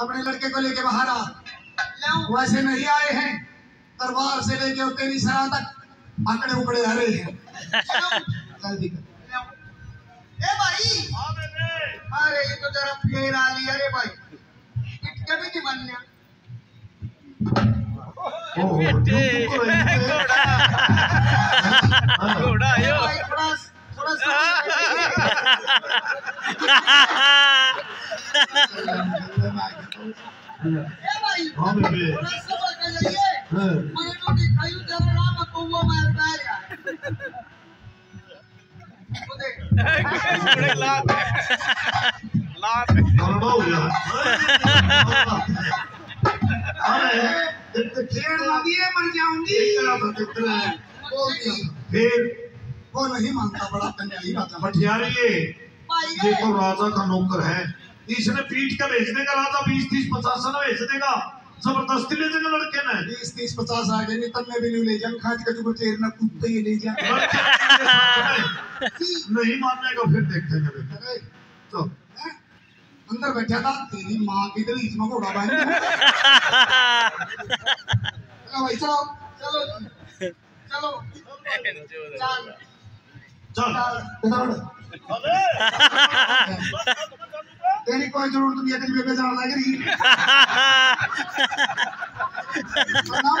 अपने लड़के को लेके बाहर आ। वैसे नहीं आए हैं। दरबार से लेके और तेरी सरा तक आंकड़े उकड़े आ रहे हैं। जल्दी कर। ए भाई। अरे ये तो जरा फेर आ लिया रे भाई। इट कभी नहीं मान लिया। है। हाँ। घोड़ा। आयो भाई थोड़ा थोड़ा हाँ बेबे थोड़ा कर जाइए हाँ। मैंने तो दिखाई तेरा नाम है देख लात लात हो गया अरे तो खेल मर जाऊँगी फिर वो नहीं मानता बड़ा कन्याई राजा मठियारी ये तो राजा का नौकर है इसने पीट के भेज देगा राजा बीस तीस पचास न भेज देगा। ज़बरदस्ती ले जाएगा लड़के ने। बीस तीस पचास आ गए नितन में भी नहीं ले जाऊँ। खाज का जो चेरना कुत्ते ही ले जा नहीं मानने का फिर देखेंगे बेटा तो अंदर बैठा था तेरी माँ की गली इसमें घोड़ा बाँध भाई चलो चलो चलो। चल। चल चल तेरी कोई ज़रूरत नहीं है तेरी बेबे जान लग रही